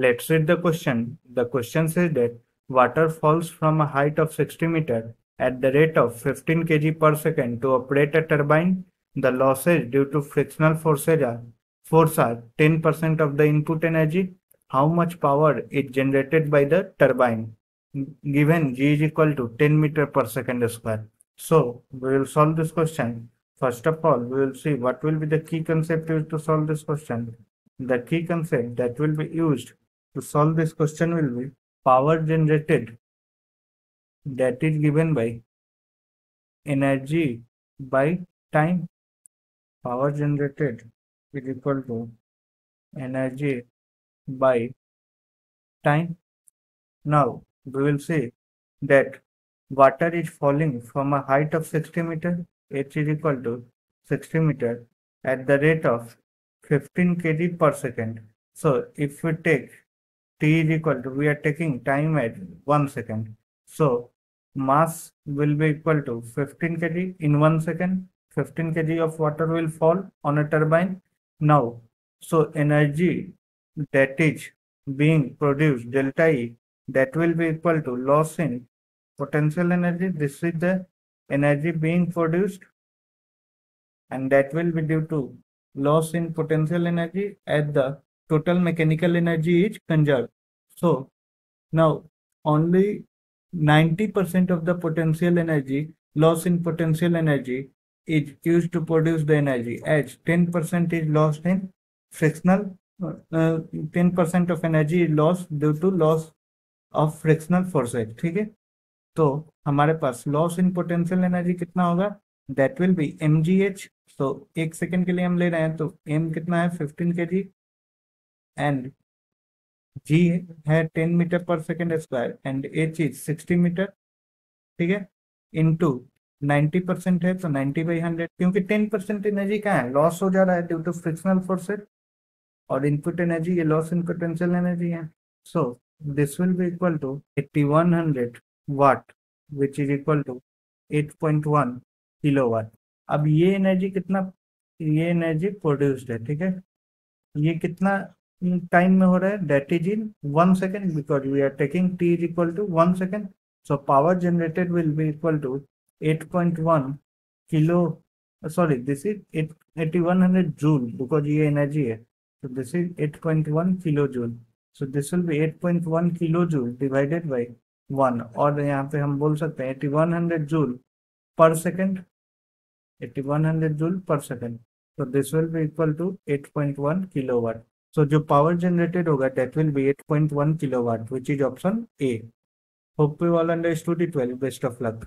Let's read the question. The question says that water falls from a height of 60 meter at the rate of 15 kg per second to operate a turbine. The losses due to frictional forces are, force are 10% of the input energy. How much power is generated by the turbine? Given G is equal to 10 meter per second square. So we will solve this question. First of all, we will see what will be the key concept used to solve this question. The key concept that will be used to solve this question will be power generated that is given by energy by time. Power generated is equal to energy by time. Now we will see that water is falling from a height of 60 meter, h is equal to 60 meter at the rate of 15 kg per second. So if we take t is equal to, we are taking time at 1 second. So mass will be equal to 15 kg in 1 second. 15 kg of water will fall on a turbine. Now, so energy that is being produced delta E that will be equal to loss in potential energy. This is the energy being produced and that will be due to loss in potential energy at the total mechanical energy is conserved. So now only 90% of the potential energy loss in potential energy is used to produce the energy as 10% is lost in frictional uh, 10% of energy is lost due to loss of frictional forces ठीक है तो हमारे पास loss in potential energy कितना होगा that will be M G H तो एक second के लिए हम ले रहे हैं तो एम कितना है फिफ्टीन के जी एंड जी है ten meter per second square and H is sixty meter ठीक है? इंटू नाइन्टी परसेंट है तो नाइन्टी बाई हंड्रेड क्योंकि टेन परसेंट एनर्जी कहाँ है? लॉस हो जा रहा है ड्यू टू फ्रिक्शनल फोर्सेज और इनपुट एनर्जी ये लॉस इन पोटेंशियल एनर्जी है। So this will be equal to eighty one hundred watt which is equal to eight point one kilo watt अब ये एनर्जी कितना, ये एनर्जी प्रोड्यूस्ड है, ठीक है? ये कितना टाइम में हो रहा है that is in one second because we are taking T is equal to one second so power generated will be equal to eight point one kilo sorry this is eighty one hundred joule because ये एनर्जी है. So, this is 8.1 kilojoule so, this will be 8.1 kilojoule divided by 1 और यहाँ पे हम बोल सकते हैं 8100 joule per second 8100 joule per second so, this will be equal to 8.1 kilowatt so जो पावर जनरेटेड होगा that will be eight point one kilo watt which is option A hope you all understood it well best of luck